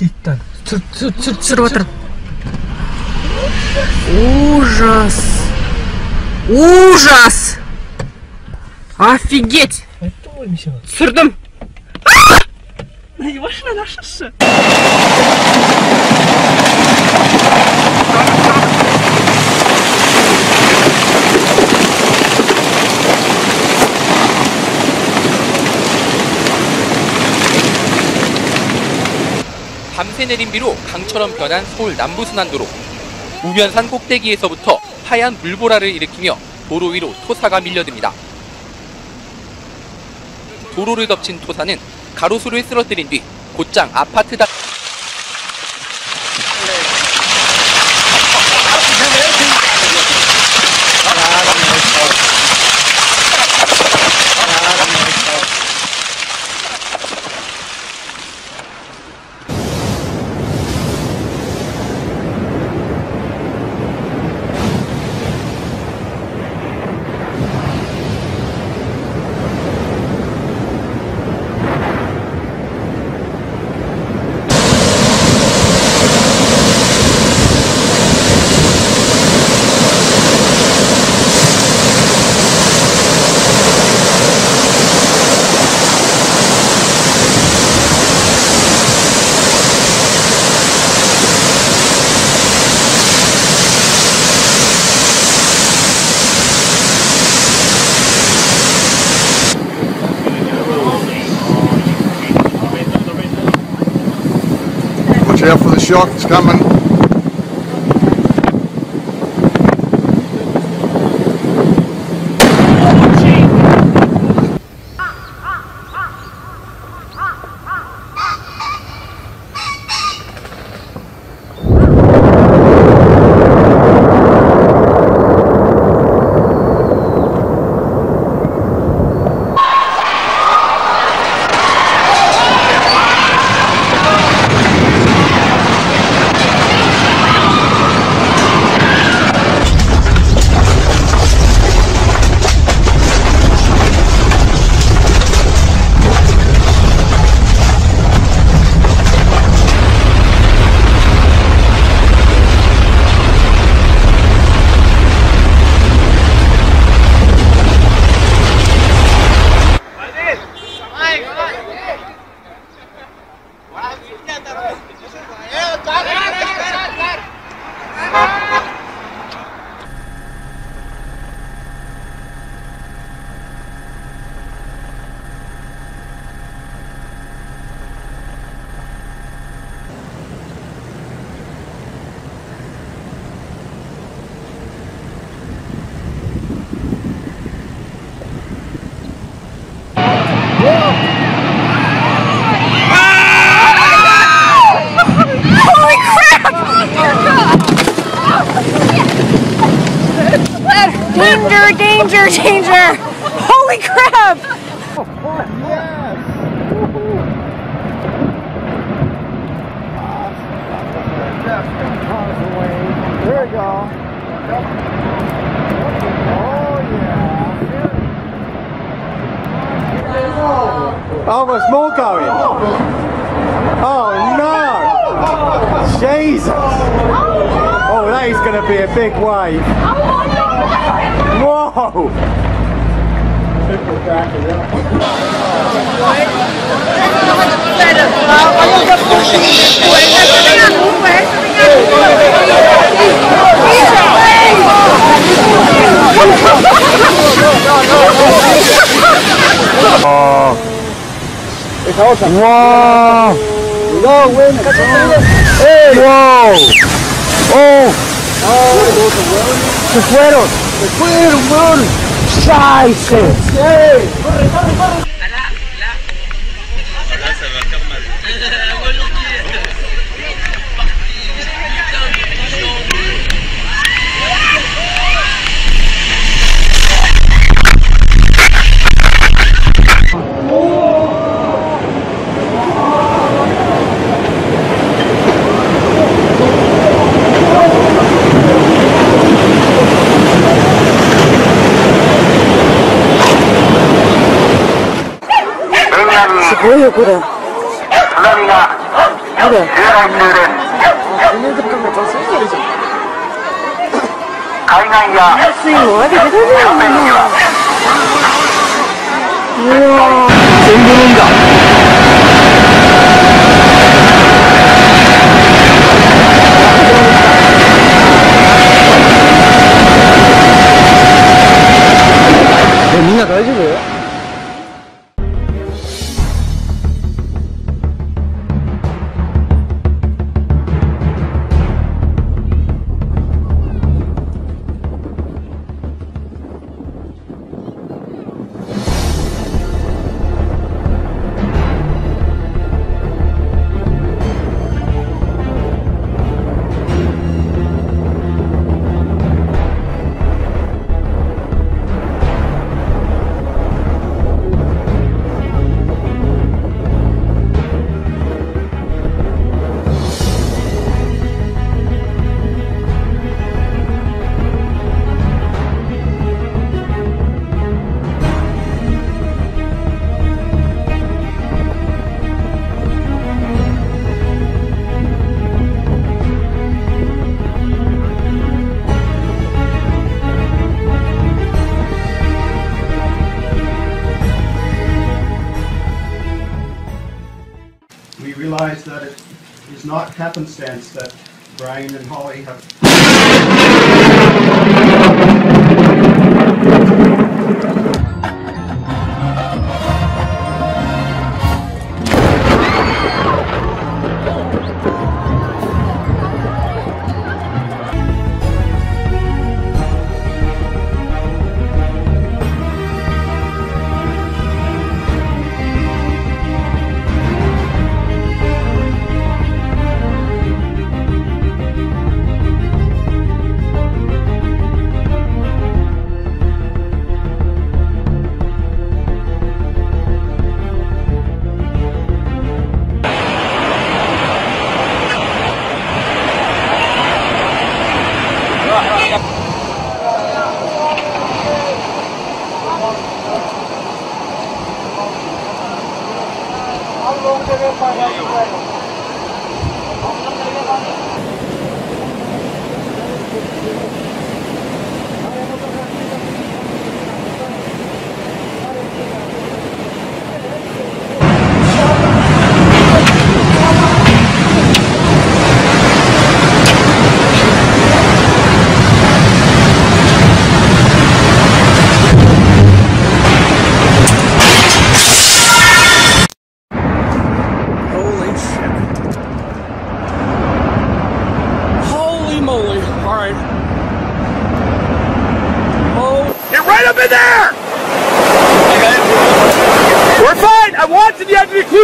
киттен сүрт сүрт сүрт ужас. Ужас. Офигеть. Айттым ғой мен саған түсірдім машинадан шықшы 새 내린 비로 강처럼 변한 서울 남부순환도로. 우면산 꼭대기에서부터 하얀 물보라를 일으키며 도로 위로 토사가 밀려듭니다. 도로를 덮친 토사는 가로수를 쓰러뜨린 뒤 곧장 아파트다 Watch out Cái Danger, danger, danger! Holy crap! There you go. Oh, there's more going. Oh no! Jesus! Oh, that is going to be a big wave. Whoa! Oh. It's awesome. Wow. Long way. Hey. Wow. Oh. ¡Se fueron! ¡Se fueron, weón! ¡Scheiße! よこれ。津波が襲来中です海岸や水もあれ出てるよな。うわ全部飲んだ realize that it is not happenstance that Brian and Holly have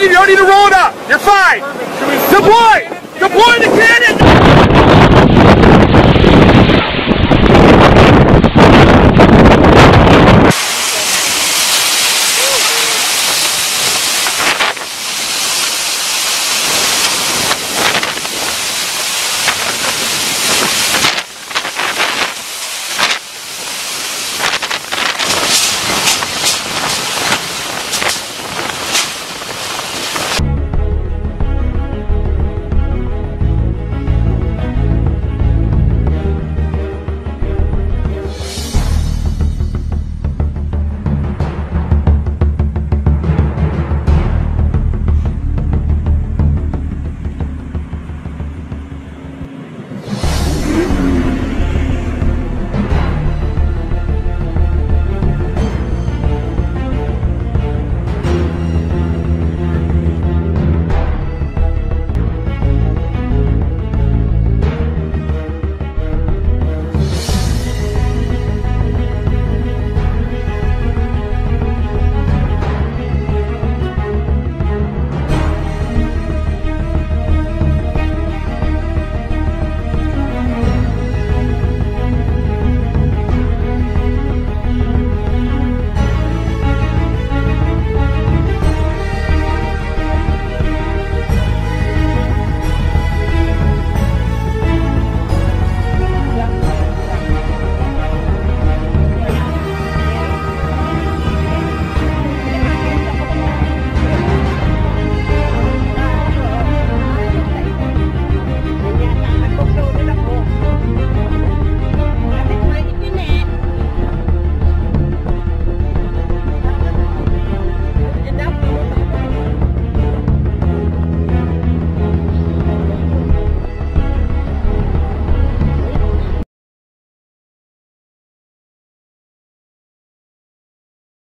You don't need to roll it up. You're fine. Deploy.